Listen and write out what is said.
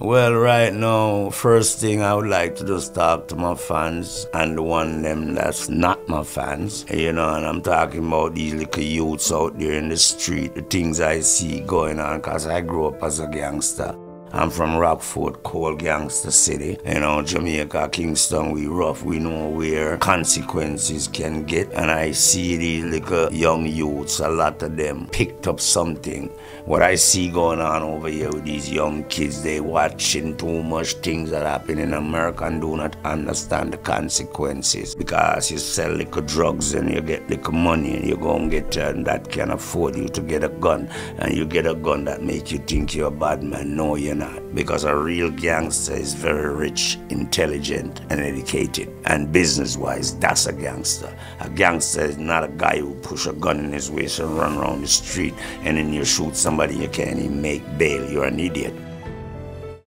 Well, right now, first thing I would like to just talk to my fans and the one them that's not my fans. You know, and I'm talking about these little youths out there in the street, the things I see going on, because I grew up as a gangster. I'm from Rockfort, cold gangster city. You know, Jamaica, Kingston, we rough. We know where consequences can get. And I see these little young youths, a lot of them picked up something. What I see going on over here with these young kids, they watching too much things that happen in America and do not understand the consequences. Because you sell little drugs and you get little money and you go and get uh, that can afford you to get a gun. And you get a gun that make you think you're a bad man. No, you're not. Because a real gangster is very rich, intelligent, and educated. And business-wise, that's a gangster. A gangster is not a guy who push a gun in his waist and run around the street and then you shoot somebody you can't even make bail. You're an idiot.